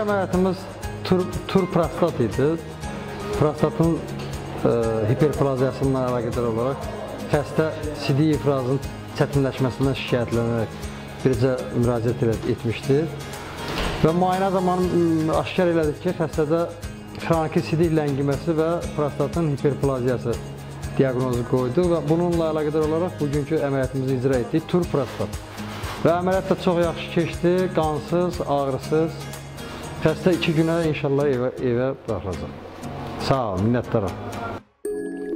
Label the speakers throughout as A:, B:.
A: əməliyyatımız tur, tur prostat idi. Prostatın e, hiperplaziyasından əlaqədar olaraq xəstə sidik ifrazın çətinləşməsindən şikayətlənərək bircə müraciət etmişdi. Və müayinə zamanı aşkar elədik ki, xəstədə xroniki sidik ləngiməsi və prostatın hiperplaziyası diaqnozu qoyduq və bununla əlaqədar olaraq bugünkü əməliyyatımızı icra etdik. Tur prostat. Və əməliyyat da çox yaxşı keçdi, qansız, ağrısız. Xəstə 2 günə inşallah evə, evə buraxılacaq. Sağ ol, minnətdaram.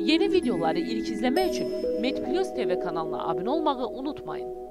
B: Yeni videoları ilk izləmək üçün MedPlus TV kanalına abunə olmağı unutmayın.